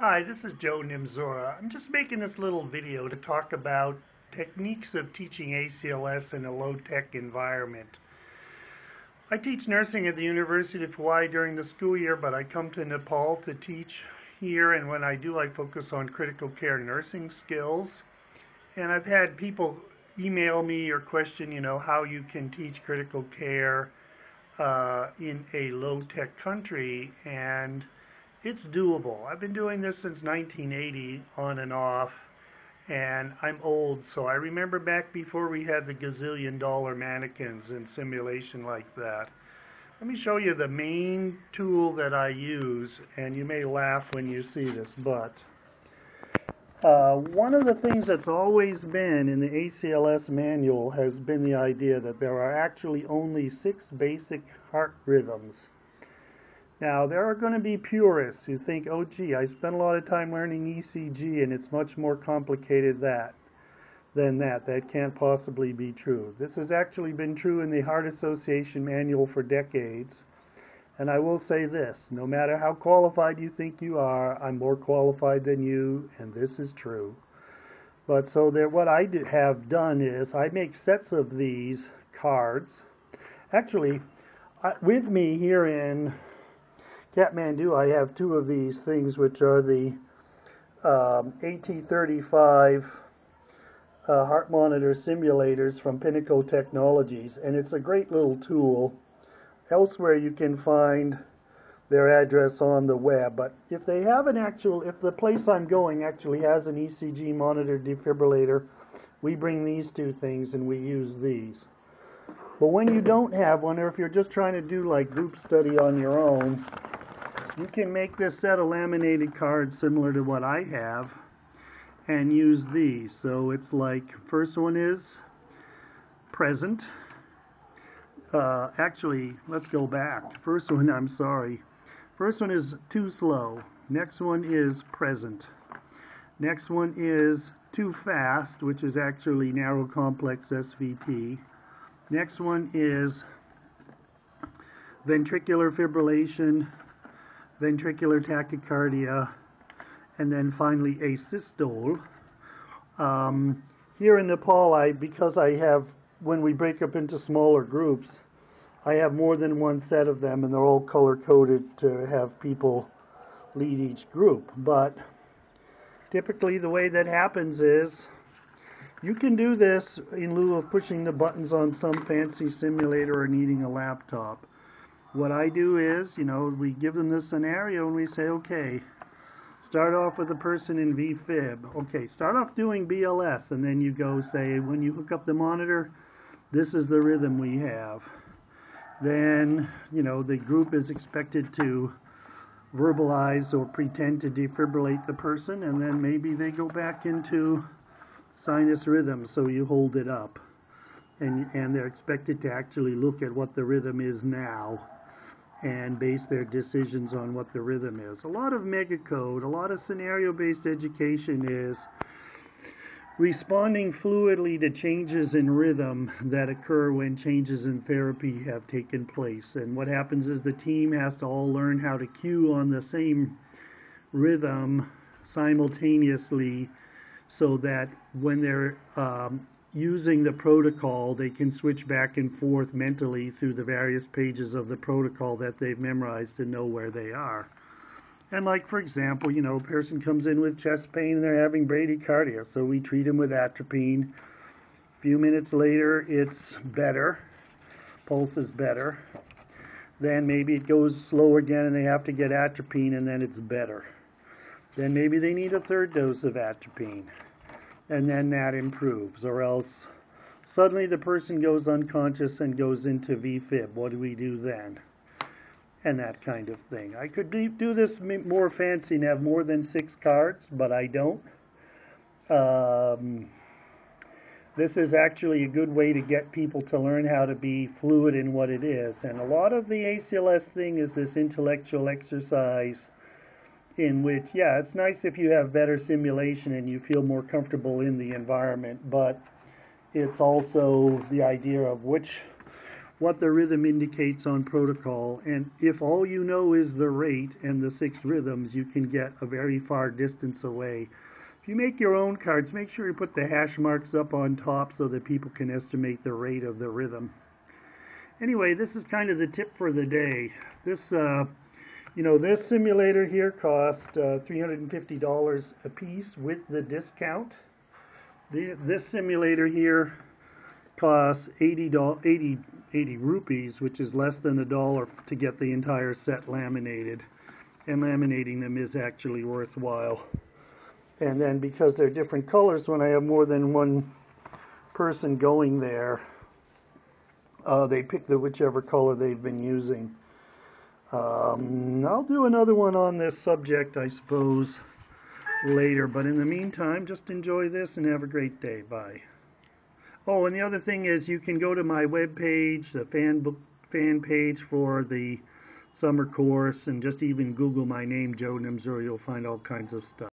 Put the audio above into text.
Hi, this is Joe Niemczura. I'm just making this little video to talk about techniques of teaching ACLS in a low-tech environment. I teach nursing at the University of Hawaii during the school year, but I come to Nepal to teach here, and when I do, I focus on critical care nursing skills. And I've had people email me or question, you know, how you can teach critical care uh, in a low-tech country, and it's doable. I've been doing this since 1980 on and off and I'm old so I remember back before we had the gazillion dollar mannequins and simulation like that. Let me show you the main tool that I use and you may laugh when you see this but uh, one of the things that's always been in the ACLS manual has been the idea that there are actually only six basic heart rhythms now, there are going to be purists who think, oh, gee, I spent a lot of time learning ECG and it's much more complicated that than that. That can't possibly be true. This has actually been true in the Heart Association manual for decades. And I will say this no matter how qualified you think you are, I'm more qualified than you, and this is true. But so there, what I have done is I make sets of these cards. Actually, I, with me here in Kathmandu, I have two of these things, which are the um, AT35 uh, heart monitor simulators from Pinnacle Technologies, and it's a great little tool. Elsewhere, you can find their address on the web, but if they have an actual, if the place I'm going actually has an ECG monitor defibrillator, we bring these two things and we use these. But when you don't have one, or if you're just trying to do like group study on your own, you can make this set of laminated cards similar to what I have and use these. So it's like, first one is present. Uh, actually, let's go back. First one, I'm sorry. First one is too slow. Next one is present. Next one is too fast, which is actually narrow complex SVT. Next one is ventricular fibrillation ventricular tachycardia, and then finally asystole. Um, here in Nepal, I because I have when we break up into smaller groups, I have more than one set of them, and they're all color coded to have people lead each group. But typically, the way that happens is you can do this in lieu of pushing the buttons on some fancy simulator or needing a laptop what I do is, you know, we give them this scenario and we say, okay, start off with a person in VFib. Okay, start off doing BLS, and then you go say, when you hook up the monitor, this is the rhythm we have. Then, you know, the group is expected to verbalize or pretend to defibrillate the person, and then maybe they go back into sinus rhythm, so you hold it up. And, and they're expected to actually look at what the rhythm is now and base their decisions on what the rhythm is. A lot of megacode, a lot of scenario based education is responding fluidly to changes in rhythm that occur when changes in therapy have taken place. And what happens is the team has to all learn how to cue on the same rhythm simultaneously so that when they're um, using the protocol, they can switch back and forth mentally through the various pages of the protocol that they've memorized to know where they are. And like, for example, you know, a person comes in with chest pain and they're having bradycardia, so we treat them with atropine. A few minutes later, it's better. Pulse is better. Then maybe it goes slow again and they have to get atropine and then it's better. Then maybe they need a third dose of atropine and then that improves, or else suddenly the person goes unconscious and goes into VFib. What do we do then? And that kind of thing. I could do this more fancy and have more than six cards, but I don't. Um, this is actually a good way to get people to learn how to be fluid in what it is. And a lot of the ACLS thing is this intellectual exercise in which, yeah, it's nice if you have better simulation and you feel more comfortable in the environment, but it's also the idea of which what the rhythm indicates on protocol. And if all you know is the rate and the six rhythms, you can get a very far distance away. If you make your own cards, make sure you put the hash marks up on top so that people can estimate the rate of the rhythm. Anyway, this is kind of the tip for the day. This, uh, you know, this simulator here cost uh, $350 a piece with the discount. The, this simulator here costs 80, 80, 80 rupees, which is less than a dollar to get the entire set laminated. And laminating them is actually worthwhile. And then because they're different colors, when I have more than one person going there, uh, they pick the whichever color they've been using. Um, I'll do another one on this subject, I suppose, later. But in the meantime, just enjoy this and have a great day. Bye. Oh, and the other thing is you can go to my web page, the fan book fan page for the summer course, and just even Google my name, Joe Niemczura. You'll find all kinds of stuff.